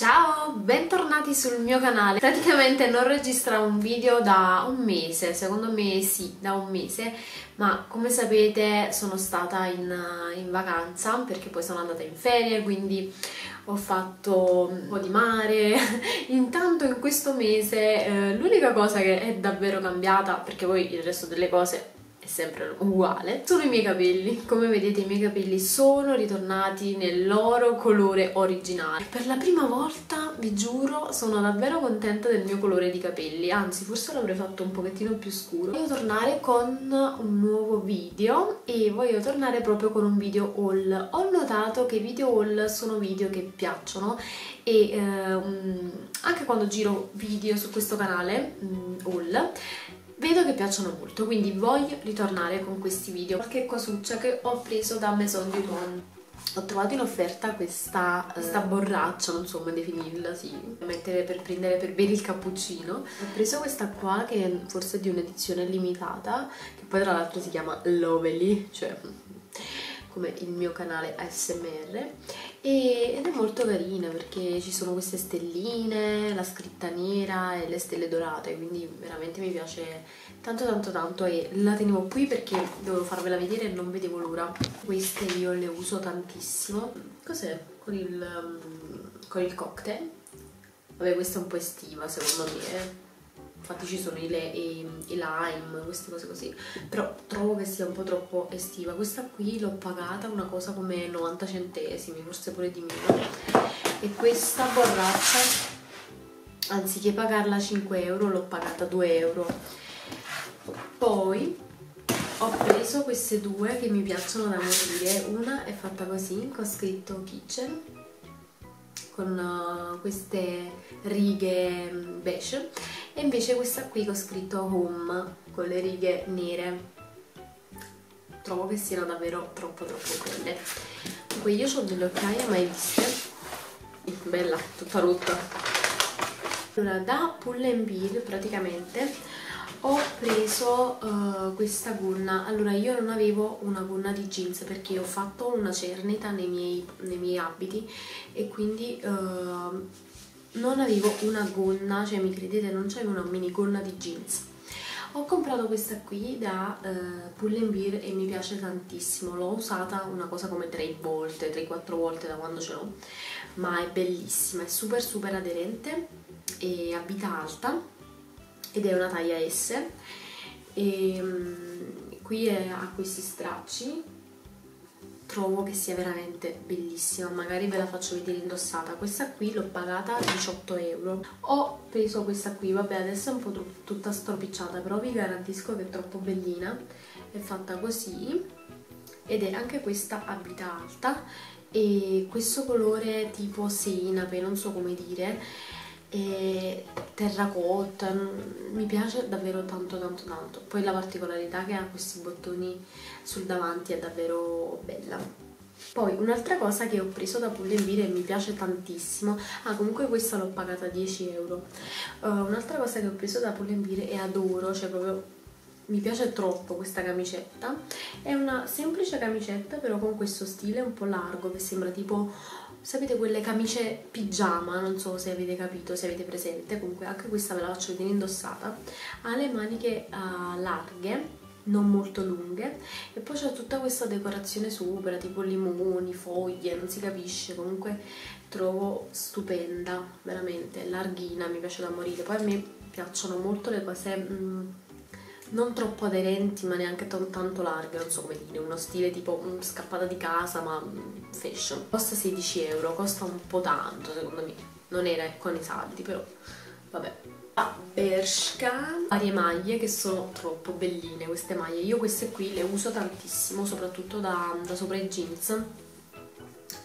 Ciao, bentornati sul mio canale. Praticamente non registravo un video da un mese, secondo me sì, da un mese, ma come sapete sono stata in, in vacanza perché poi sono andata in ferie, quindi ho fatto un po' di mare. Intanto in questo mese eh, l'unica cosa che è davvero cambiata, perché poi il resto delle cose sempre uguale. Sono i miei capelli. Come vedete i miei capelli sono ritornati nel loro colore originale. Per la prima volta vi giuro sono davvero contenta del mio colore di capelli. Anzi forse l'avrei fatto un pochettino più scuro. Voglio tornare con un nuovo video e voglio tornare proprio con un video haul. Ho notato che i video haul sono video che piacciono e ehm, anche quando giro video su questo canale um, haul Vedo che piacciono molto, quindi voglio ritornare con questi video. Qualche cosuccia che ho preso da Maison du Monde. Ho trovato in offerta questa, questa borraccia, non so come definirla, sì, mettere per prendere per bere il cappuccino. Ho preso questa qua che è forse di un'edizione limitata, che poi tra l'altro si chiama Lovely, cioè come il mio canale ASMR ed è molto carina perché ci sono queste stelline, la scritta nera e le stelle dorate quindi veramente mi piace tanto tanto tanto e la tenevo qui perché dovevo farvela vedere e non vedevo l'ora. Queste io le uso tantissimo. Cos'è? Con il, con il cocktail? Vabbè questa è un po' estiva secondo me eh infatti ci sono i, le, i, i, lime, queste cose così, però trovo che sia un po' troppo estiva. Questa qui l'ho pagata una cosa come 90 centesimi, forse pure di meno, e questa borraccia, anziché pagarla 5 euro, l'ho pagata 2 euro. Poi ho preso queste due che mi piacciono da morire, una è fatta così, con scritto kitchen, con uh, queste righe mm, beige e invece questa qui che ho scritto home con le righe nere. Trovo che siano davvero troppo troppo belle. Comunque io ho delle occhiaie mai viste. Bella, tutta rotta. Allora da Pull Bear praticamente ho preso uh, questa gonna allora io non avevo una gonna di jeans perché ho fatto una cernita nei miei, nei miei abiti e quindi uh, non avevo una gonna, cioè mi credete non c'avevo una mini gonna di jeans. Ho comprato questa qui da uh, Pull Bear e mi piace tantissimo. L'ho usata una cosa come 3 volte, 3-4 volte da quando ce l'ho ma è bellissima, è super super aderente e a vita alta ed è una taglia S. E um, qui è, ha questi stracci trovo che sia veramente bellissima magari ve la faccio vedere indossata. Questa qui l'ho pagata 18 euro. Ho preso questa qui vabbè adesso è un po' tutta stropicciata però vi garantisco che è troppo bellina. È fatta così ed è anche questa a vita alta e questo colore tipo senape non so come dire e terracotta mi piace davvero tanto tanto tanto. Poi la particolarità che ha questi bottoni sul davanti è davvero bella. Poi un'altra cosa che ho preso da Pull&Bear e mi piace tantissimo ah comunque questa l'ho pagata 10 euro. Uh, un'altra cosa che ho preso da Pull&Bear e adoro cioè proprio mi piace troppo questa camicetta è una semplice camicetta però con questo stile un po' largo che sembra tipo sapete quelle camicie pigiama non so se avete capito se avete presente comunque anche questa ve la faccio vedere indossata ha le maniche uh, larghe non molto lunghe e poi c'è tutta questa decorazione sopra tipo limoni, foglie, non si capisce comunque trovo stupenda veramente, larghina, mi piace da morire. Poi a me piacciono molto le cose mm, non troppo aderenti ma neanche tanto larghe, non so come dire, uno stile tipo mm, scappata di casa ma mm, fashion. Costa 16 euro, costa un po' tanto secondo me, non era con i saldi però vabbè. A Bershka, varie maglie che sono troppo belline queste maglie, io queste qui le uso tantissimo soprattutto da, da sopra i jeans.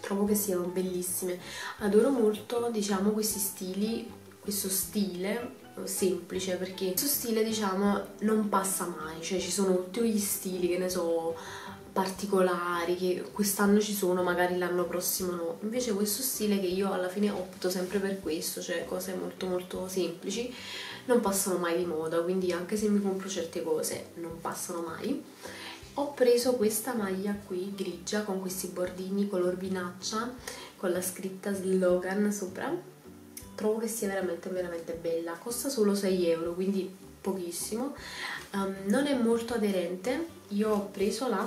Trovo che siano bellissime. Adoro molto diciamo questi stili questo stile semplice perché questo stile diciamo non passa mai cioè ci sono tutti gli stili che ne so particolari che quest'anno ci sono magari l'anno prossimo no. Invece questo stile che io alla fine opto sempre per questo cioè cose molto molto semplici non passano mai di moda quindi anche se mi compro certe cose non passano mai. Ho preso questa maglia qui grigia con questi bordini color vinaccia con la scritta slogan sopra trovo che sia veramente veramente bella. Costa solo 6 euro quindi pochissimo. Um, non è molto aderente. Io ho preso la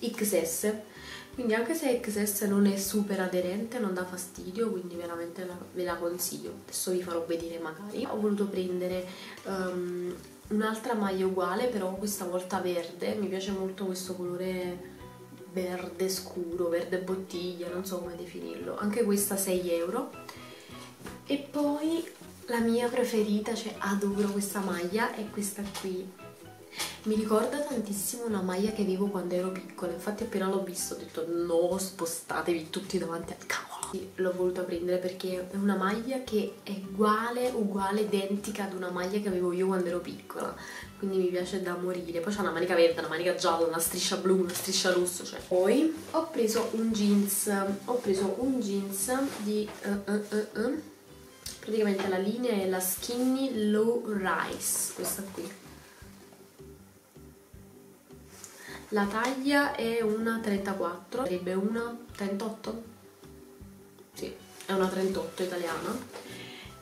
XS quindi anche se XS non è super aderente non dà fastidio quindi veramente la, ve la consiglio. Adesso vi farò vedere magari. Ho voluto prendere um, un'altra maglia uguale però questa volta verde. Mi piace molto questo colore verde scuro, verde bottiglia, non so come definirlo. Anche questa 6 euro e poi la mia preferita, cioè adoro questa maglia, è questa qui mi ricorda tantissimo una maglia che avevo quando ero piccola, infatti appena l'ho visto ho detto no, spostatevi tutti davanti al cavolo. L'ho voluta prendere perché è una maglia che è uguale, uguale, identica ad una maglia che avevo io quando ero piccola, quindi mi piace da morire. Poi c'è una manica verde, una manica gialla, una striscia blu, una striscia rosso, cioè. Poi ho preso un jeans, ho preso un jeans di... Uh, uh, uh, praticamente la linea è la Skinny Low Rise, questa qui La taglia è una 34, sarebbe una 38? Sì, è una 38 italiana.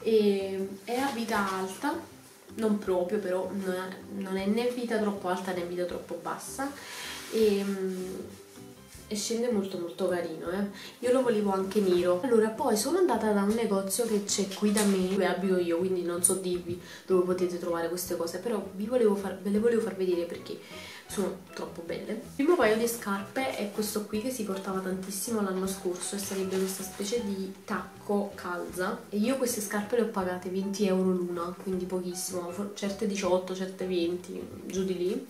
E è a vita alta, non proprio però, non è né vita troppo alta né vita troppo bassa. E, e scende molto molto carino eh. io lo volevo anche nero allora poi sono andata da un negozio che c'è qui da me dove abito io quindi non so dirvi dove potete trovare queste cose però vi volevo far, ve le volevo far vedere perché sono troppo belle. Il primo paio di scarpe è questo qui che si portava tantissimo l'anno scorso e sarebbe questa specie di tacco calza e io queste scarpe le ho pagate 20 euro l'una, quindi pochissimo, certe 18, certe 20, giù di lì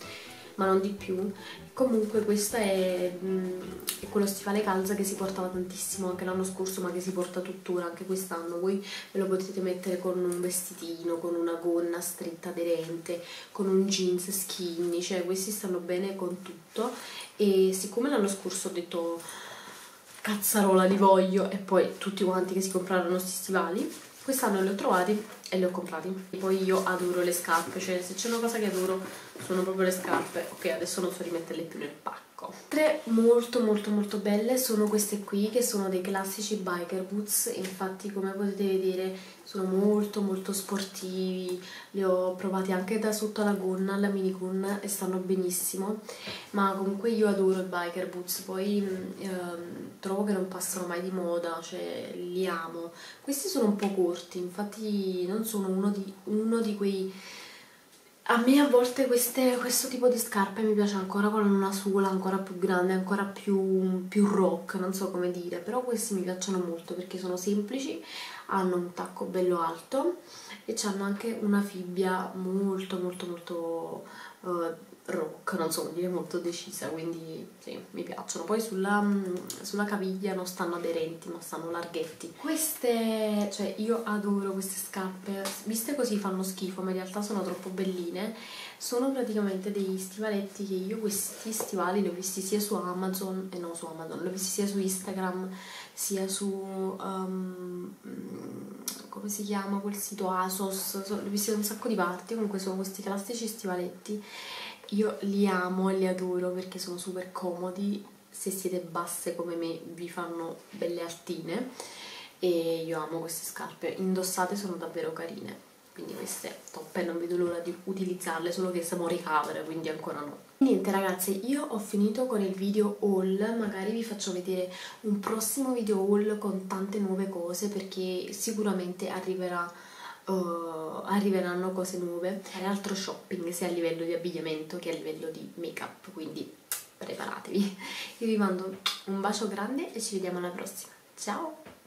ma non di più. Comunque questo è, è, quello stivale calza che si portava tantissimo anche l'anno scorso ma che si porta tuttora anche quest'anno. Voi ve lo potete mettere con un vestitino, con una gonna stretta aderente, con un jeans skinny, cioè questi stanno bene con tutto e siccome l'anno scorso ho detto cazzarola li voglio e poi tutti quanti che si comprarono questi stivali quest'anno li ho trovati e li ho comprati. Poi io adoro le scarpe cioè se c'è una cosa che adoro sono proprio le scarpe. Ok adesso non so rimetterle più nel pacco tre molto molto molto belle sono queste qui che sono dei classici biker boots. Infatti come potete vedere sono molto molto sportivi. Li ho provati anche da sotto la gonna la mini gonna e stanno benissimo. Ma comunque io adoro i biker boots. Poi ehm, trovo che non passano mai di moda cioè li amo. Questi sono un po' corti. Infatti non sono uno di, uno di quei a me a volte queste, questo tipo di scarpe mi piace ancora con una suola ancora più grande, ancora più, più rock, non so come dire, però questi mi piacciono molto perché sono semplici, hanno un tacco bello alto e hanno anche una fibbia molto molto molto uh, rock, non so dire molto decisa, quindi sì, mi piacciono. Poi sulla, sulla, caviglia non stanno aderenti, ma stanno larghetti. Queste, cioè io adoro queste scarpe, viste così fanno schifo, ma in realtà sono troppo belline. Sono praticamente degli stivaletti che io questi stivali li ho visti sia su Amazon, e eh no su Amazon, li ho visti sia su Instagram, sia su... Um, come si chiama quel sito? Asos, li ho visti un sacco di parti, comunque sono questi classici stivaletti. Io li amo e li adoro perché sono super comodi, se siete basse come me vi fanno belle altine. E io amo queste scarpe, indossate sono davvero carine. Quindi queste top e non vedo l'ora di utilizzarle solo che siamo recover quindi ancora no niente ragazzi io ho finito con il video haul magari vi faccio vedere un prossimo video haul con tante nuove cose perché sicuramente arriverà uh, arriveranno cose nuove, fare altro shopping sia a livello di abbigliamento che a livello di make up, quindi preparatevi. Io vi mando un bacio grande e ci vediamo alla prossima. Ciao!